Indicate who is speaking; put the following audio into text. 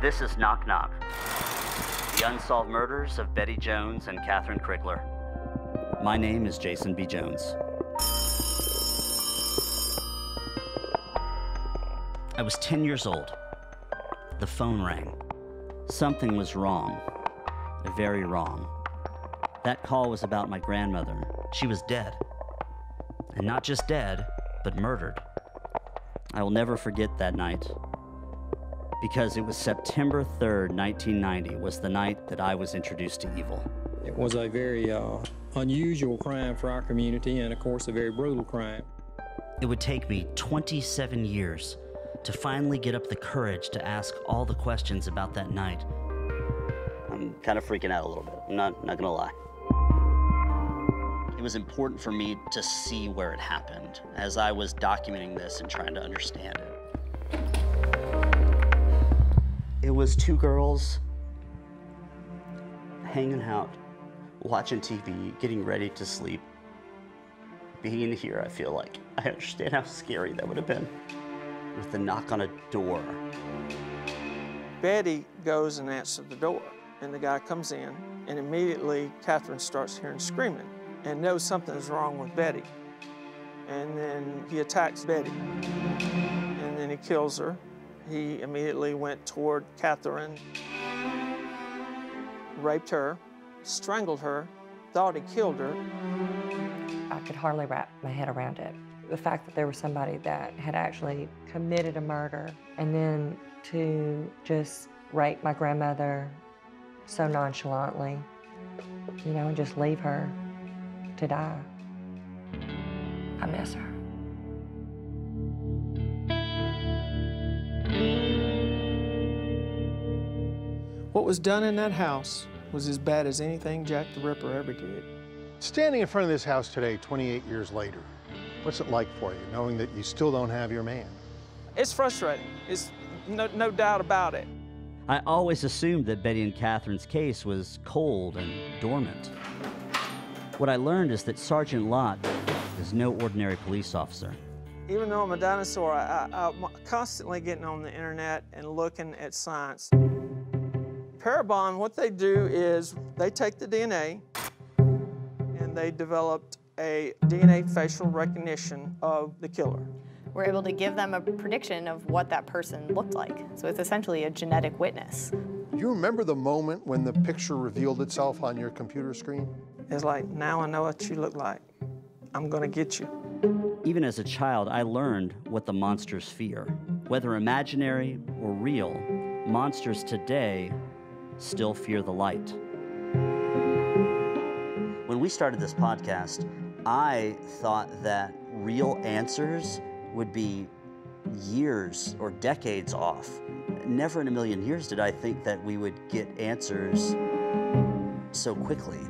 Speaker 1: This is Knock Knock, the unsolved murders of Betty Jones and Catherine Krigler. My name is Jason B. Jones. I was 10 years old. The phone rang. Something was wrong. Very wrong. That call was about my grandmother. She was dead. And not just dead, but murdered. I will never forget that night because it was September 3rd, 1990, was the night that I was introduced to evil.
Speaker 2: It was a very uh, unusual crime for our community and, of course, a very brutal crime.
Speaker 1: It would take me 27 years to finally get up the courage to ask all the questions about that night. I'm kind of freaking out a little bit. I'm not, not gonna lie. It was important for me to see where it happened as I was documenting this and trying to understand it. It was two girls hanging out, watching TV, getting ready to sleep. Being here, I feel like I understand how scary that would have been with the knock on a door.
Speaker 3: Betty goes and answers the door, and the guy comes in, and immediately Catherine starts hearing screaming and knows something is wrong with Betty. And then he attacks Betty, and then he kills her. He immediately went toward Catherine, raped her, strangled her, thought he killed her.
Speaker 4: I could hardly wrap my head around it. The fact that there was somebody that had actually committed a murder and then to just rape my grandmother so nonchalantly, you know, and just leave her to die. I miss her.
Speaker 3: What was done in that house was as bad as anything Jack the Ripper ever did.
Speaker 5: Standing in front of this house today, 28 years later, what's it like for you, knowing that you still don't have your man?
Speaker 3: It's frustrating. It's no, no doubt about it.
Speaker 1: I always assumed that Betty and Catherine's case was cold and dormant. What I learned is that Sergeant Lott is no ordinary police officer.
Speaker 3: Even though I'm a dinosaur, I, I, I'm constantly getting on the internet and looking at science. Parabon, what they do is they take the DNA and they developed a DNA facial recognition of the killer.
Speaker 6: We're able to give them a prediction of what that person looked like. So it's essentially a genetic witness.
Speaker 5: Do you remember the moment when the picture revealed itself on your computer screen?
Speaker 3: It's like, now I know what you look like. I'm gonna get you.
Speaker 1: Even as a child, I learned what the monsters fear. Whether imaginary or real, monsters today still fear the light. When we started this podcast, I thought that real answers would be years or decades off. Never in a million years did I think that we would get answers so quickly.